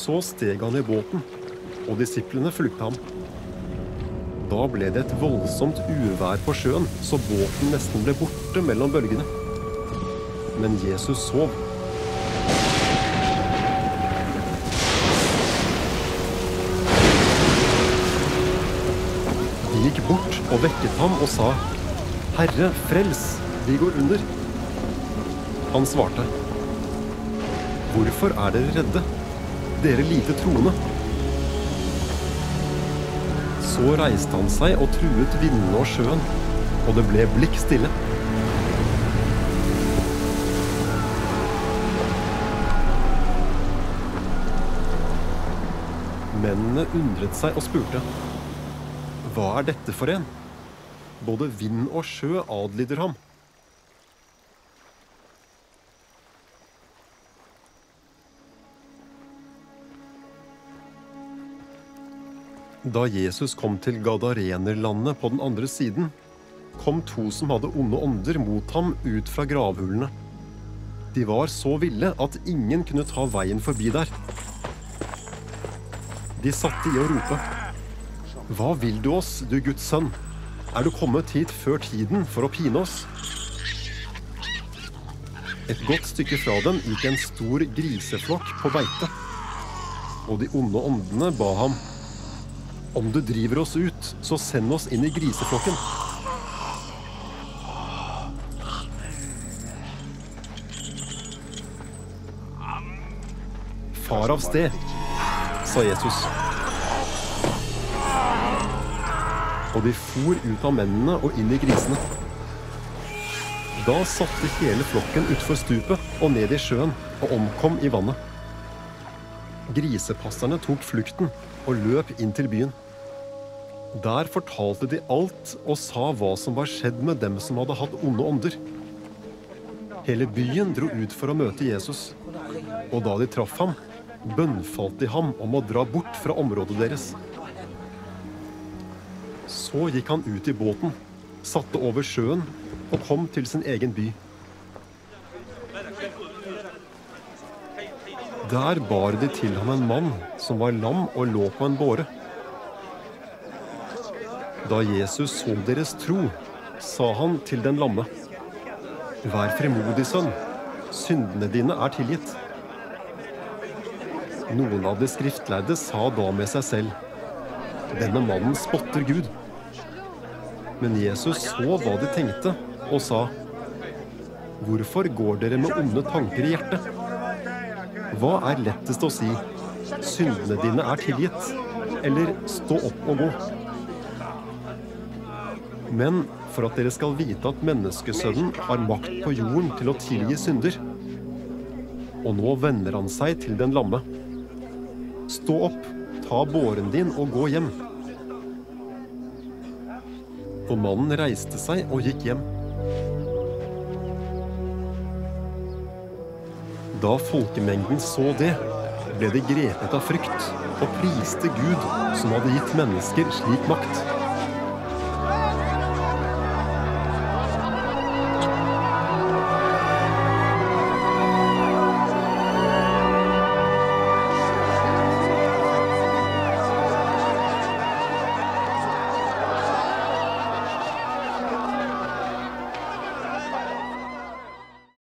Så steg han i båten, og disiplene fulgte ham. Da ble det et voldsomt uvær på sjøen, så båten nesten ble borte mellom bølgene. Men Jesus sov. De gikk bort og vekket ham og sa, Herre, frels, vi går under. Han svarte, Hvorfor er dere redde, dere lite troende? Så reiste han seg og truet vindene og sjøen, og det ble blikk stille. Mennene undret seg og spurte. Hva er dette for en? Både vind og sjø adlyder ham. Da Jesus kom til Gadarenerlandet på den andre siden, kom to som hadde onde ånder mot ham ut fra gravhullene. De var så ville at ingen kunne ta veien forbi der. De satte i å rope. Hva vil du oss, du Guds sønn? Er du kommet hit før tiden for å pine oss? Et godt stykke fra dem gikk en stor griseflokk på beite. Og de onde åndene ba ham om du driver oss ut, så send oss inn i griseflokken. Far av sted, sa Jesus. Og de for ut av mennene og inn i grisene. Da satte hele flokken utfor stupet og ned i sjøen og omkom i vannet. Grisepasserne tok flukten og løp inn til byen. Der fortalte de alt og sa hva som var skjedd med dem som hadde hatt onde ånder. Hele byen dro ut for å møte Jesus, og da de traff ham, bønnfalt de ham om å dra bort fra området deres. Så gikk han ut i båten, satte over sjøen og kom til sin egen by. Der bar de til ham en mann som var lam og lå på en båre. Da Jesus så deres tro, sa han til den lamme. Vær fremodig, sønn. Syndene dine er tilgitt. Noen av de skriftlærde sa da med seg selv. Denne mannen spotter Gud. Men Jesus så hva de tenkte, og sa. Hvorfor går dere med onde tanker i hjertet? Hva er lettest å si? Syndene dine er tilgitt. Eller stå opp og gå. Men for at dere skal vite at menneskesønnen har makt på jorden til å tilgi synder. Og nå vender han seg til den lamme. Stå opp, ta båren din og gå hjem. Og mannen reiste seg og gikk hjem. Da folkemengden så det, ble de grepet av frykt og priste Gud som hadde gitt mennesker slik makt.